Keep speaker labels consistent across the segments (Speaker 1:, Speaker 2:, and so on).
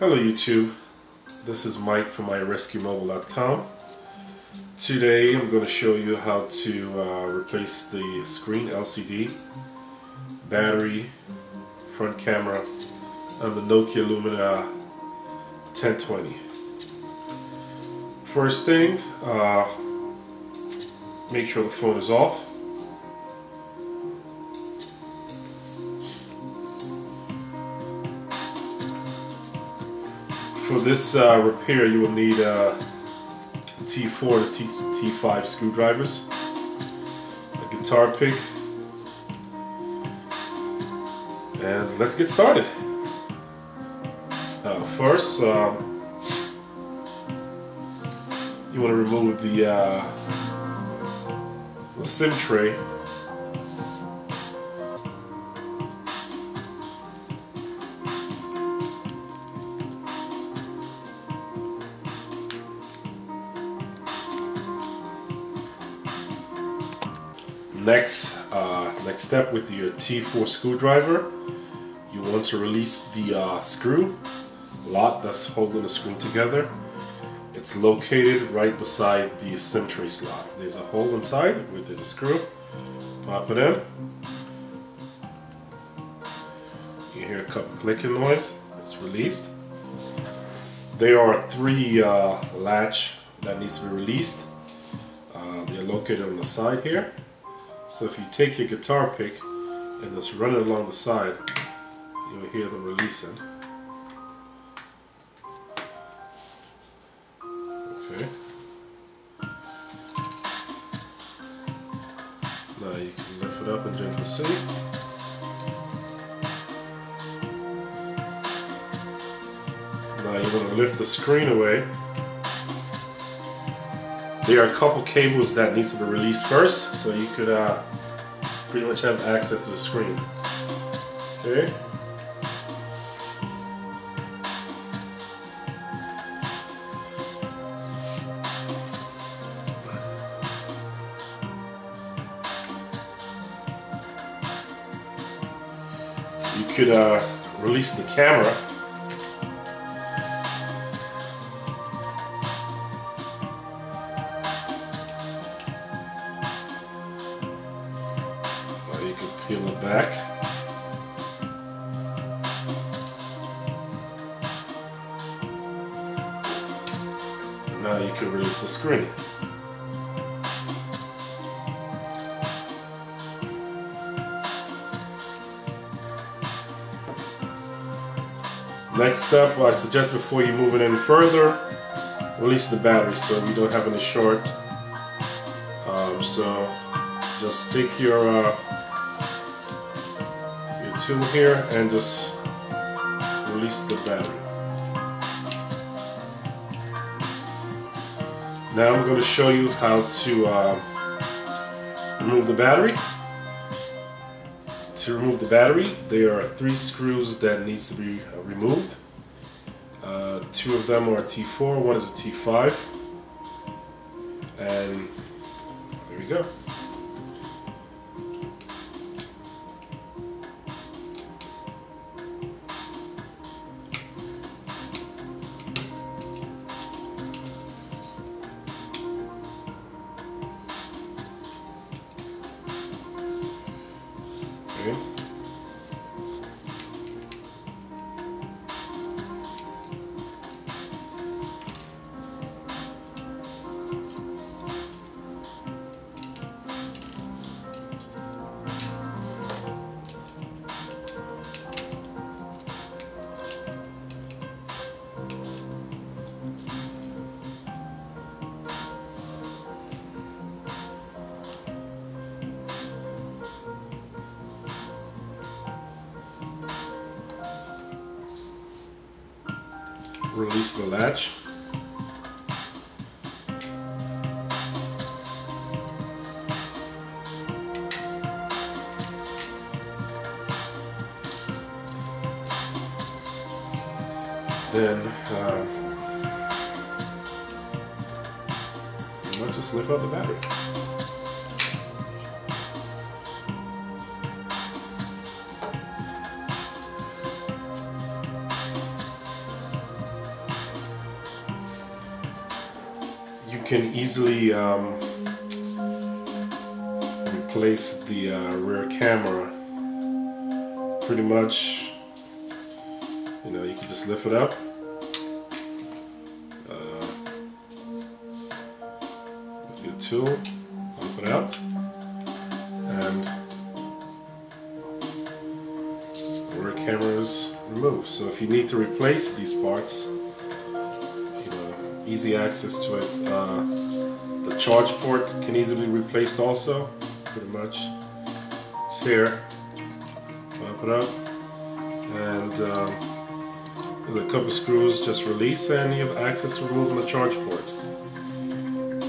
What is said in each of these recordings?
Speaker 1: Hello YouTube, this is Mike from iRescueMobile.com. Today I'm going to show you how to uh, replace the screen LCD, battery, front camera on the Nokia Lumia 1020. First thing, uh, make sure the phone is off. For this uh, repair you will need a T4 to T5 screwdrivers, a guitar pick, and let's get started. Uh, first, um, you want to remove the, uh, the SIM tray Next, uh, next step with your T4 screwdriver, you want to release the uh, screw lot that's holding the screen together. It's located right beside the SIM tray slot. There's a hole inside there's a screw. Pop it in. You hear a couple clicking noise. It's released. There are three uh, latch that needs to be released. Uh, they're located on the side here. So if you take your guitar pick and just run it along the side, you'll hear them releasing. Okay. Now you can lift it up and gently see. Now you want to lift the screen away there are a couple cables that needs to be released first, so you could uh, pretty much have access to the screen. Okay. You could uh, release the camera peel it back. And now you can release the screen. Next step, I suggest before you move it any further, release the battery so we don't have any short. Um, so just take your uh, here and just release the battery. Now I'm going to show you how to uh, remove the battery. To remove the battery, there are three screws that needs to be uh, removed. Uh, two of them are T4, one is a T5. And there we go. Release the latch. Then uh, let's just lift out the battery. Can easily um, replace the uh, rear camera pretty much. You know you can just lift it up. Uh, with your tool pump it out. And rear camera is removed. So if you need to replace these parts easy access to it. Uh, the charge port can easily be replaced also pretty much. It's here. Pump it up. And um, there's a couple screws. Just release and you have access to removing the charge port.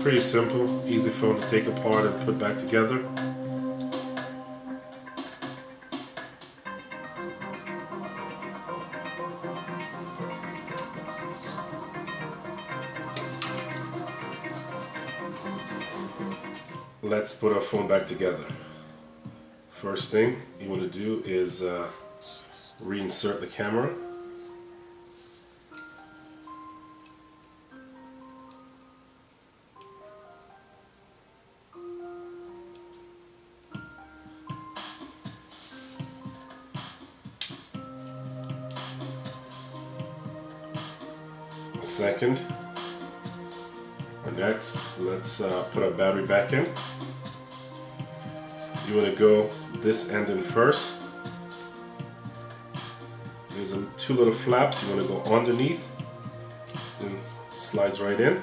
Speaker 1: Pretty simple easy phone to take apart and put back together let's put our phone back together. First thing you want to do is uh, reinsert the camera. Second, next, let's uh, put our battery back in. You want to go this end in first. There's a, two little flaps you want to go underneath. Then slides right in.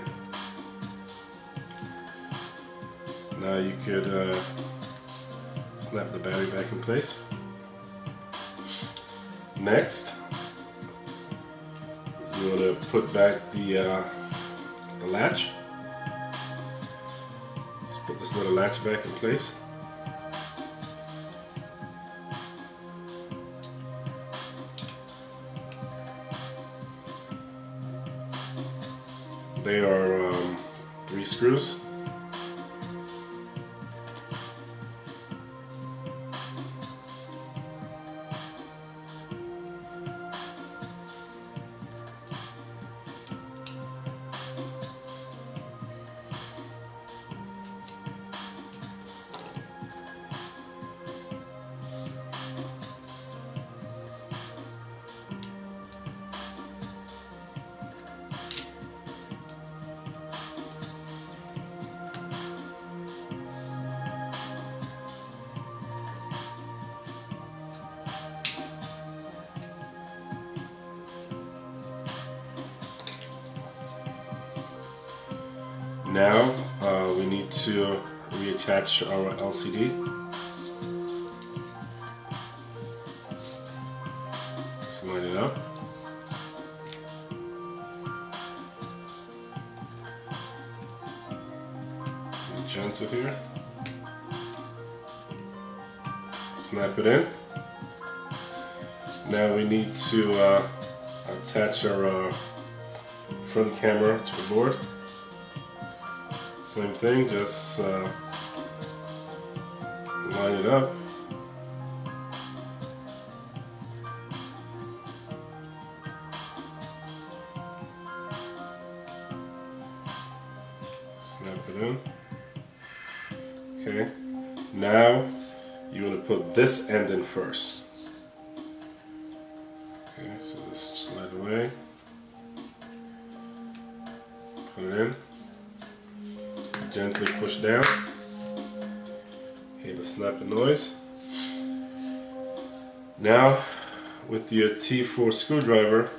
Speaker 1: Now you could uh, snap the battery back in place. Next, you want to put back the, uh, the latch. Put little latch back in place. They are um, three screws. Now uh, we need to reattach our LCD. Let's line it up. Be gentle here. Snap it in. Now we need to uh, attach our uh, front camera to the board. Same thing, just uh, line it up. Snap it in. Okay, now you want to put this end in first. Okay, so just slide away. Put it in gently push down. Hear the snapping noise. Now, with your T4 screwdriver,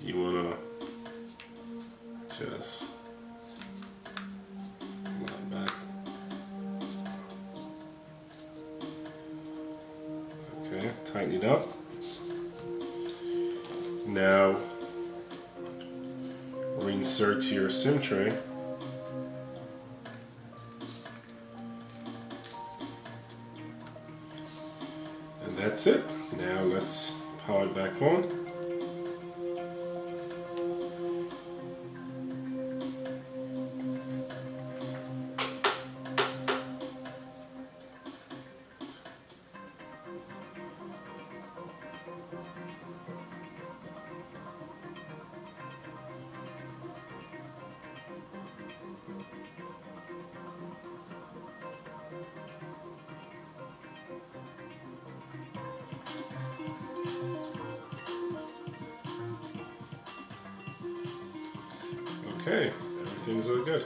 Speaker 1: you want to just back. Okay, tighten it up. Now, reinsert your SIM tray. That's it. Now let's power it back on. Okay, everything's all good.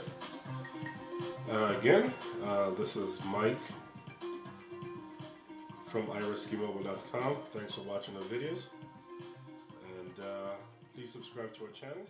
Speaker 1: Uh, again, uh, this is Mike from iRescueMobile.com. Thanks for watching our videos. And uh, please subscribe to our channels.